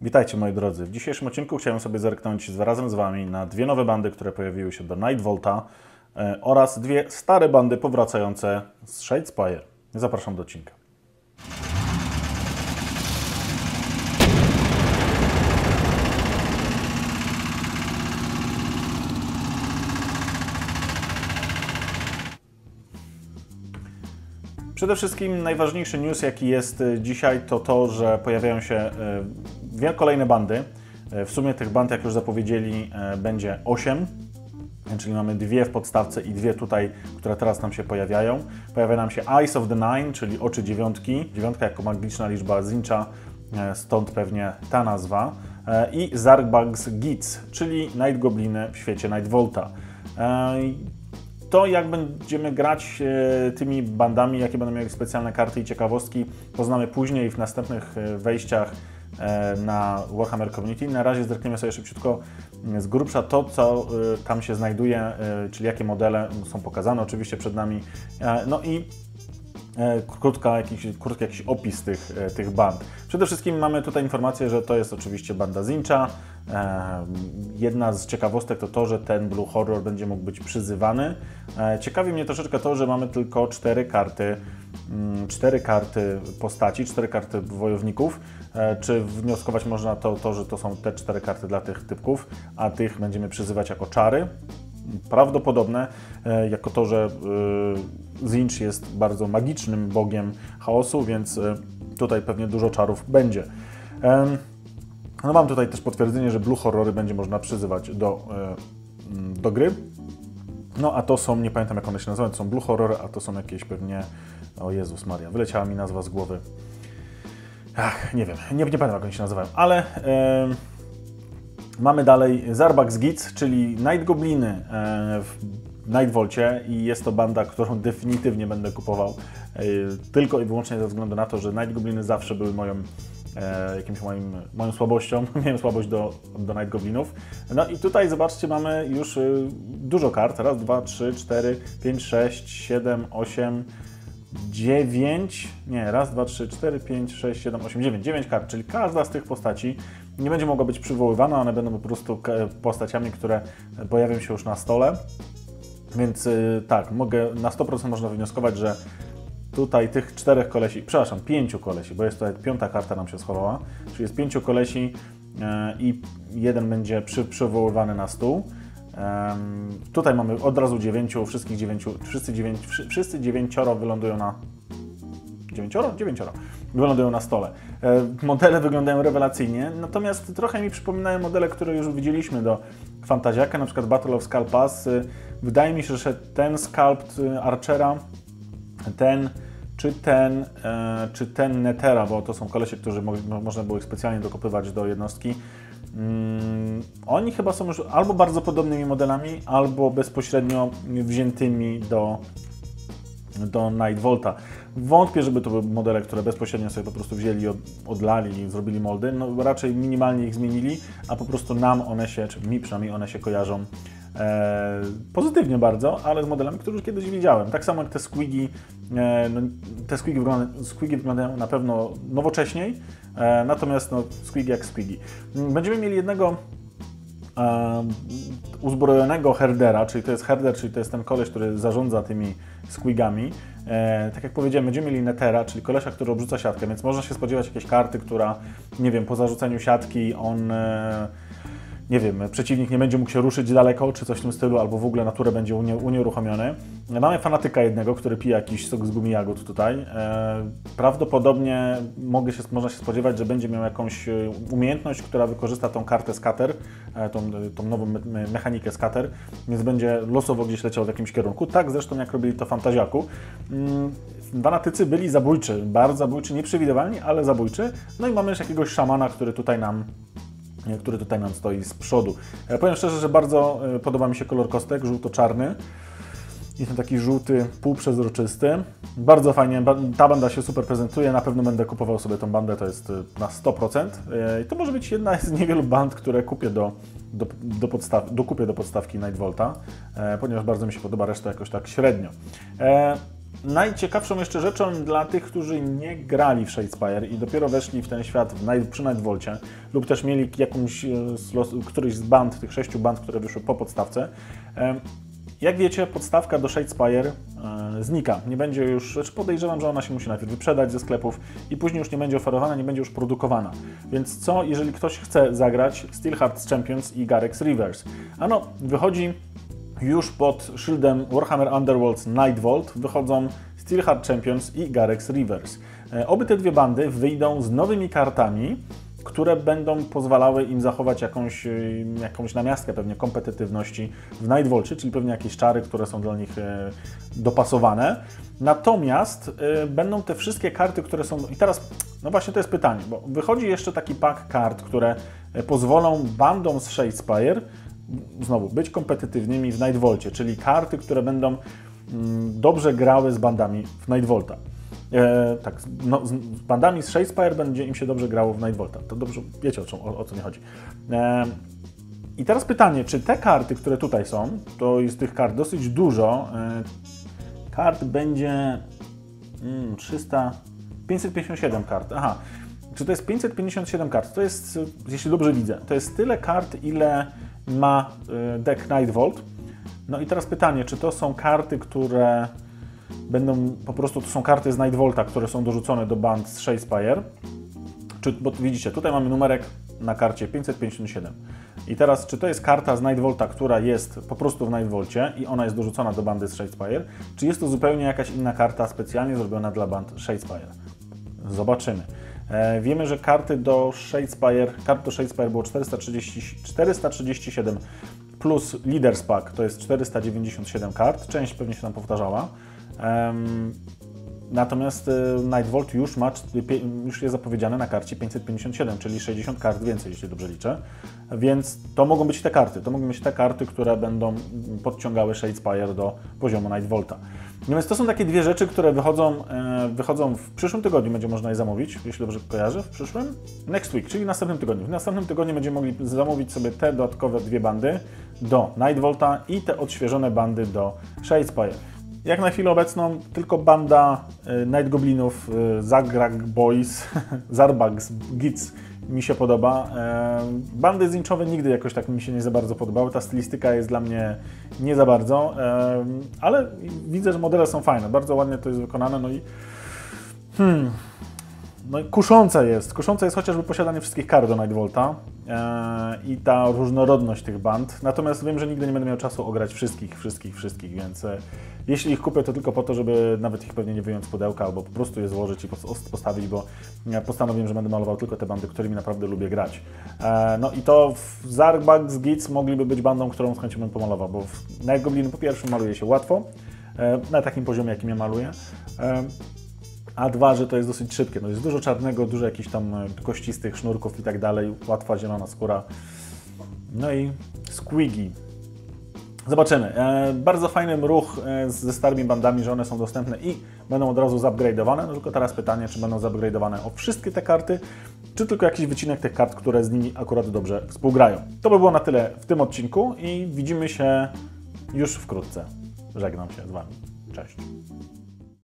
Witajcie moi drodzy. W dzisiejszym odcinku chciałem sobie zerknąć razem z Wami na dwie nowe bandy, które pojawiły się do Night Volta e, oraz dwie stare bandy powracające z Shadespire. Zapraszam do odcinka. Przede wszystkim najważniejszy news, jaki jest e, dzisiaj, to to, że pojawiają się e, dwie kolejne bandy. E, w sumie tych band, jak już zapowiedzieli, będzie 8, czyli mamy dwie w podstawce i dwie tutaj, które teraz nam się pojawiają. Pojawia nam się Eyes of the Nine, czyli oczy dziewiątki. Dziewiątka jako magiczna liczba Zincha, stąd pewnie ta nazwa. I Zarbugs Gits, czyli Night Gobliny w świecie Night Volta. To, jak będziemy grać e, tymi bandami, jakie będą miały specjalne karty i ciekawostki, poznamy później w następnych e, wejściach e, na Warhammer Community. Na razie zerkniemy sobie szybciutko z grubsza to, co tam się znajduje, czyli jakie modele są pokazane oczywiście przed nami. No i krótka, jakiś, krótki jakiś opis tych, tych band. Przede wszystkim mamy tutaj informację, że to jest oczywiście banda Zincha, Jedna z ciekawostek to to, że ten Blue Horror będzie mógł być przyzywany. E, ciekawi mnie troszeczkę to, że mamy tylko cztery karty, mm, cztery karty postaci, cztery karty wojowników. E, czy wnioskować można to, to, że to są te cztery karty dla tych typków, a tych będziemy przyzywać jako czary? Prawdopodobne, e, jako to, że Zinch jest bardzo magicznym bogiem chaosu, więc tutaj pewnie dużo czarów będzie. No mam tutaj też potwierdzenie, że Blue Horrory będzie można przyzywać do, e, do gry. No a to są, nie pamiętam jak one się nazywają, to są Blue Horrory, a to są jakieś pewnie, o Jezus Maria, wyleciała mi nazwa z głowy. Ach, nie wiem, nie, nie pamiętam jak one się nazywają, ale e, mamy dalej Zarbax Gits, czyli Night Gobliny e, w Night Volcie i jest to banda, którą definitywnie będę kupował e, tylko i wyłącznie ze względu na to, że Night Gobliny zawsze były moją e, jakimś moim, moją słabością. Miałem słabość do, do Night Goblinów. No i tutaj zobaczcie, mamy już dużo kart. Raz, dwa, trzy, cztery, pięć, sześć, siedem, osiem, dziewięć. Nie, raz, dwa, trzy, cztery, pięć, sześć, siedem, osiem, dziewięć. Dziewięć kart, czyli każda z tych postaci nie będzie mogła być przywoływana. One będą po prostu postaciami, które pojawią się już na stole. Więc y, tak, mogę na 100% można wywnioskować, że tutaj tych czterech kolesi, przepraszam, pięciu kolesi, bo jest tutaj piąta karta nam się schowała, czyli jest pięciu kolesi e, i jeden będzie przy, przywoływany na stół. Tutaj mamy od razu dziewięciu, wszystkich dziewięciu, wszyscy, dziewięć, wszyscy dziewięcioro wylądują na... Dziewięcioro? Dziewięcioro. Wylądują na stole. E, modele wyglądają rewelacyjnie, natomiast trochę mi przypominają modele, które już widzieliśmy do Fantaziaka, na przykład Battle of Scalpas. E, wydaje mi się, że ten Sculpt Archera ten, czy ten, e, czy ten Netera, bo to są kolesie, którzy mo można było ich specjalnie dokopywać do jednostki. Mm, oni chyba są już albo bardzo podobnymi modelami, albo bezpośrednio wziętymi do, do Night Volta. Wątpię, żeby to były modele, które bezpośrednio sobie po prostu wzięli, od, odlali i zrobili moldy. No, raczej minimalnie ich zmienili, a po prostu nam one się, czy mi przynajmniej one się kojarzą E, pozytywnie bardzo, ale z modelami, które już kiedyś widziałem. Tak samo jak te Squigi, e, no, te Squigi, wygląda, Squigi wyglądają na pewno nowocześniej, e, natomiast no, Squigi jak Squigi. Będziemy mieli jednego uzbrojonego herdera, czyli to jest herder, czyli to jest ten koleś, który zarządza tymi squigami. E, tak jak powiedziałem, będziemy mieli netera, czyli kolesia, który obrzuca siatkę, więc można się spodziewać jakiejś karty, która, nie wiem, po zarzuceniu siatki on e, nie wiem, przeciwnik nie będzie mógł się ruszyć daleko, czy coś w tym stylu, albo w ogóle naturę będzie unie, unieruchomiony. Mamy fanatyka jednego, który pije jakiś sok z gumi jagód tutaj. E, prawdopodobnie mogę się, można się spodziewać, że będzie miał jakąś e, umiejętność, która wykorzysta tą kartę scatter, e, tą, tą nową me mechanikę scatter, więc będzie losowo gdzieś leciał w jakimś kierunku. Tak zresztą jak robili to Fantaziaku. Mm, fanatycy byli zabójczy, bardzo zabójczy, nieprzewidywalni, ale zabójczy. No i mamy już jakiegoś szamana, który tutaj nam który tutaj nam stoi z przodu. E, powiem szczerze, że bardzo e, podoba mi się kolor kostek, żółto-czarny. Jest taki żółty, półprzezroczysty. Bardzo fajnie, ta banda się super prezentuje, na pewno będę kupował sobie tą bandę, to jest e, na 100%. I to może być jedna z niewielu band, które kupię do, do, do, podstaw, dokupię do podstawki Night Volta, ponieważ bardzo mi się podoba, reszta jakoś tak średnio. Najciekawszą jeszcze rzeczą dla tych, którzy nie grali w Shadespire i dopiero weszli w ten świat w Night, przy lub też mieli jakąś, e, któryś z band, tych sześciu band, które wyszły po podstawce. Jak wiecie, podstawka do Shadespire e, znika. Nie będzie już, znaczy podejrzewam, że ona się musi najpierw wyprzedać ze sklepów i później już nie będzie oferowana, nie będzie już produkowana. Więc co, jeżeli ktoś chce zagrać Steelheart Champions i Garex Rivers? Ano, wychodzi już pod szyldem Warhammer Underworlds Nightvolt wychodzą Steelheart Champions i Garex Rivers. E, oby te dwie bandy wyjdą z nowymi kartami, które będą pozwalały im zachować jakąś, y, jakąś namiastkę pewnie kompetytywności w Nightvolcie, czyli pewnie jakieś czary, które są dla nich e, dopasowane. Natomiast e, będą te wszystkie karty, które są... I teraz, no właśnie to jest pytanie, bo wychodzi jeszcze taki pack kart, które e, pozwolą bandom z Shadespire znowu być kompetytywnymi w Nightvolcie, czyli karty, które będą mm, dobrze grały z bandami w Nightvolta. E, tak, no, z bandami z Shadespire będzie im się dobrze grało w Nightvolta. To dobrze wiecie o, co, o, o co mi chodzi. E, I teraz pytanie, czy te karty, które tutaj są, to jest tych kart dosyć dużo. E, kart będzie mm, 300, 557 kart. Aha, czy to jest 557 kart? To jest, jeśli dobrze widzę, to jest tyle kart, ile ma e, deck Nightvolt. No i teraz pytanie, czy to są karty, które będą po prostu, to są karty z Nightvolta, które są dorzucone do band z Shadespire. Czy, bo widzicie, tutaj mamy numerek na karcie 557. I teraz, czy to jest karta z Nightvolta, która jest po prostu w Nightvolcie i ona jest dorzucona do bandy z Shadespire, czy jest to zupełnie jakaś inna karta specjalnie zrobiona dla band Shadespire? Zobaczymy. E, wiemy, że karty do Shadespire, kart do Shadespire było 430, 437 plus Leaders Pack to jest 497 kart. Część pewnie się tam powtarzała. Natomiast e, Nightvolt już ma, już jest zapowiedziane na karcie 557, czyli 60 kart więcej, jeśli dobrze liczę. Więc to mogą być te karty. To mogą być te karty, które będą podciągały Shadespire do poziomu Nightvolta. Natomiast to są takie dwie rzeczy, które wychodzą, e, wychodzą w przyszłym tygodniu, będzie można je zamówić, jeśli dobrze kojarzę, w przyszłym? Next week, czyli w następnym tygodniu. W następnym tygodniu będziemy mogli zamówić sobie te dodatkowe dwie bandy do Nightvolta i te odświeżone bandy do Shadespire. Jak na chwilę obecną tylko banda y, Night Goblinów, y, Zagrag Boys, Zarbags, Gits mi się podoba. E, bandy zinczowe nigdy jakoś tak mi się nie za bardzo podobały. Ta stylistyka jest dla mnie nie za bardzo, e, ale widzę, że modele są fajne. Bardzo ładnie to jest wykonane. No i hmm, no kuszące jest. Kuszące jest chociażby posiadanie wszystkich kart do Nightvolta e, i ta różnorodność tych band. Natomiast wiem, że nigdy nie będę miał czasu ograć wszystkich, wszystkich, wszystkich, więc e, jeśli ich kupię, to tylko po to, żeby nawet ich pewnie nie wyjąć z pudełka albo po prostu je złożyć i postawić, bo postanowiłem, że będę malował tylko te bandy, którymi naprawdę lubię grać. E, no i to w Zarbugs Gits mogliby być bandą, którą z chęcią bym pomalował, bo Night Goblin po pierwsze maluje się łatwo, e, na takim poziomie, jakim ja maluję. E, a dwa, że to jest dosyć szybkie. No jest dużo czarnego, dużo jakichś tam kościstych sznurków i tak dalej, łatwa zielona skóra. No i squiggy. Zobaczymy. E, bardzo fajny ruch e, ze starymi bandami, że one są dostępne i będą od razu zupgrade'owane. No tylko teraz pytanie, czy będą zupgrade'owane o wszystkie te karty, czy tylko jakiś wycinek tych kart, które z nimi akurat dobrze współgrają. To by było na tyle w tym odcinku i widzimy się już wkrótce. Żegnam się z Wami. Cześć.